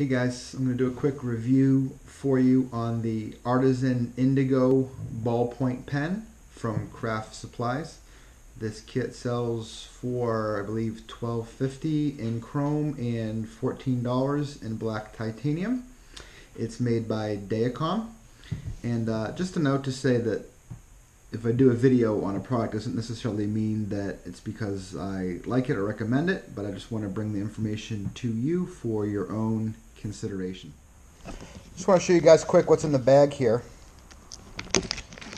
Hey guys, I'm going to do a quick review for you on the Artisan Indigo ballpoint pen from Craft Supplies. This kit sells for, I believe, $12.50 in chrome and $14 in black titanium. It's made by Dayacom. And uh, just a note to say that if I do a video on a product doesn't necessarily mean that it's because I like it or recommend it, but I just want to bring the information to you for your own consideration. Just want to show you guys quick what's in the bag here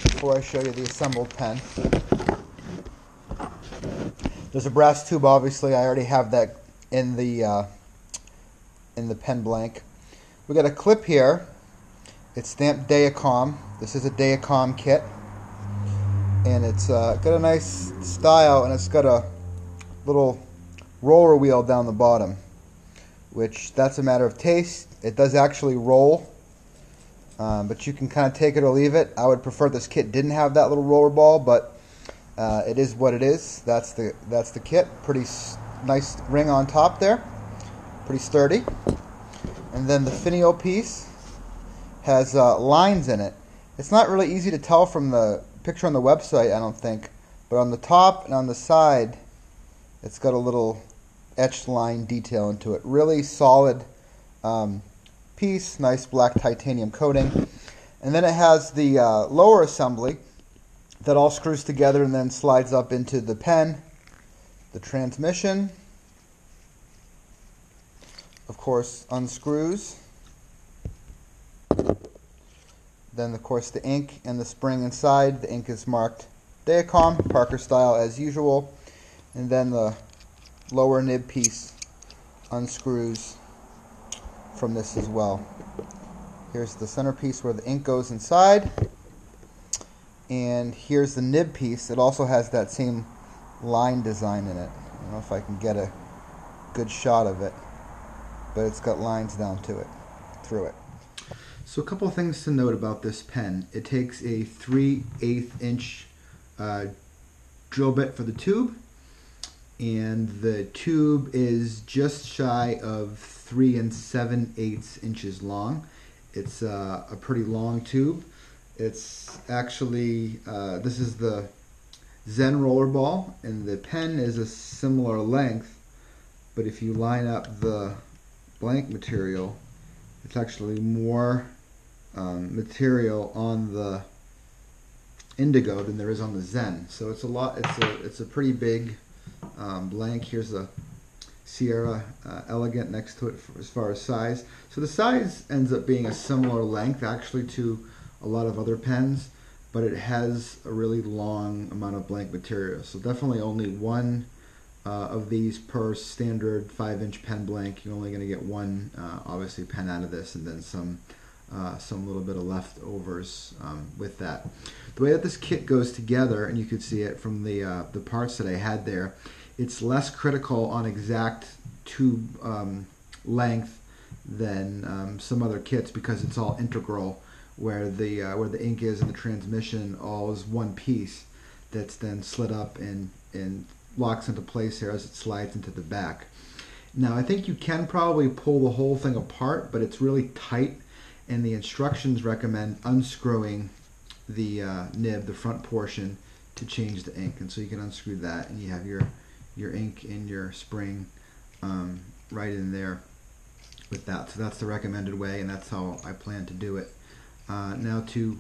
before I show you the assembled pen. There's a brass tube, obviously. I already have that in the uh, in the pen blank. We got a clip here. It's stamped Dayacom. This is a Dayacom kit and it's uh, got a nice style and it's got a little roller wheel down the bottom which that's a matter of taste. It does actually roll um, but you can kind of take it or leave it. I would prefer this kit didn't have that little roller ball but uh, it is what it is. That's the that's the kit. Pretty nice ring on top there. Pretty sturdy. And then the finial piece has uh, lines in it. It's not really easy to tell from the picture on the website, I don't think. But on the top and on the side, it's got a little etched line detail into it. Really solid um, piece, nice black titanium coating. And then it has the uh, lower assembly that all screws together and then slides up into the pen, the transmission, of course, unscrews. Then, of course, the ink and the spring inside. The ink is marked Dayacom, Parker style as usual. And then the lower nib piece unscrews from this as well. Here's the centerpiece where the ink goes inside. And here's the nib piece. It also has that same line design in it. I don't know if I can get a good shot of it, but it's got lines down to it, through it. So a couple things to note about this pen. It takes a 3 8 inch uh, drill bit for the tube and the tube is just shy of 3 and 7 eighths inches long. It's uh, a pretty long tube. It's actually, uh, this is the Zen rollerball and the pen is a similar length but if you line up the blank material it's actually more um, material on the indigo than there is on the zen so it's a lot it's a it's a pretty big um, blank here's a sierra uh, elegant next to it for, as far as size so the size ends up being a similar length actually to a lot of other pens but it has a really long amount of blank material so definitely only one uh, of these per standard 5 inch pen blank. You're only going to get one, uh, obviously, pen out of this and then some, uh, some little bit of leftovers um, with that. The way that this kit goes together, and you could see it from the, uh, the parts that I had there, it's less critical on exact tube um, length than um, some other kits because it's all integral where the uh, where the ink is and the transmission all is one piece that's then slid up and and locks into place here as it slides into the back. Now I think you can probably pull the whole thing apart, but it's really tight and the instructions recommend unscrewing the uh, nib, the front portion, to change the ink. And so you can unscrew that and you have your, your ink in your spring um, right in there with that. So that's the recommended way and that's how I plan to do it. Uh, now to,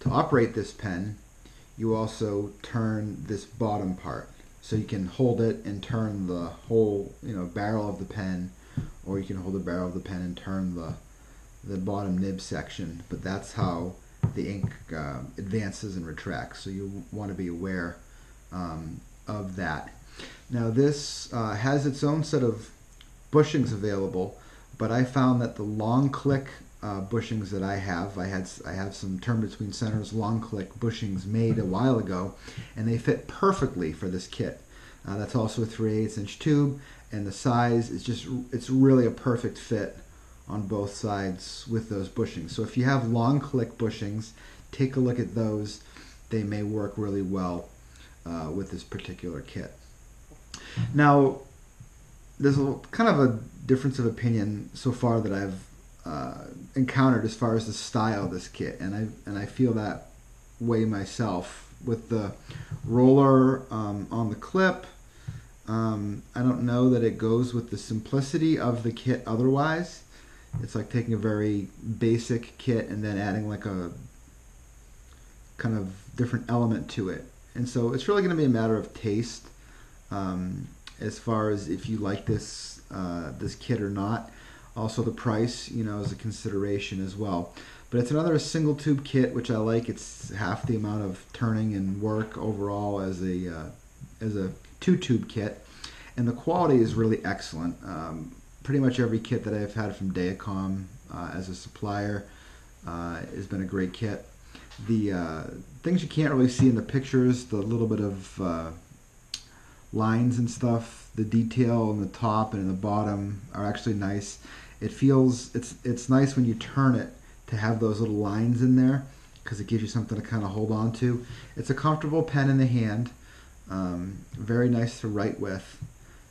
to operate this pen, you also turn this bottom part so you can hold it and turn the whole you know barrel of the pen or you can hold the barrel of the pen and turn the the bottom nib section but that's how the ink uh, advances and retracts so you want to be aware um, of that now this uh, has its own set of bushings available but I found that the long click uh, bushings that I have. I had I have some turn between centers long click bushings made a while ago, and they fit perfectly for this kit. Uh, that's also a 3 8 inch tube, and the size is just it's really a perfect fit on both sides with those bushings. So if you have long click bushings, take a look at those. They may work really well uh, with this particular kit. Now, there's a kind of a difference of opinion so far that I've uh, encountered as far as the style of this kit, and I and I feel that way myself with the roller um, on the clip. Um, I don't know that it goes with the simplicity of the kit otherwise. It's like taking a very basic kit and then adding like a kind of different element to it. And so it's really going to be a matter of taste um, as far as if you like this uh, this kit or not. Also, the price, you know, is a consideration as well. But it's another single tube kit, which I like. It's half the amount of turning and work overall as a uh, as a two tube kit, and the quality is really excellent. Um, pretty much every kit that I've had from Dayacom uh, as a supplier uh, has been a great kit. The uh, things you can't really see in the pictures, the little bit of uh, lines and stuff, the detail on the top and in the bottom are actually nice. It feels it's it's nice when you turn it to have those little lines in there because it gives you something to kind of hold on to. It's a comfortable pen in the hand, um, very nice to write with.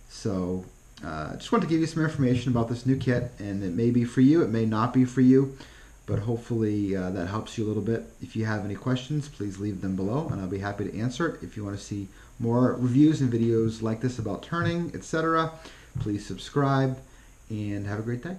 So uh, just want to give you some information about this new kit, and it may be for you, it may not be for you, but hopefully uh, that helps you a little bit. If you have any questions, please leave them below, and I'll be happy to answer it. If you want to see more reviews and videos like this about turning, etc., please subscribe, and have a great day.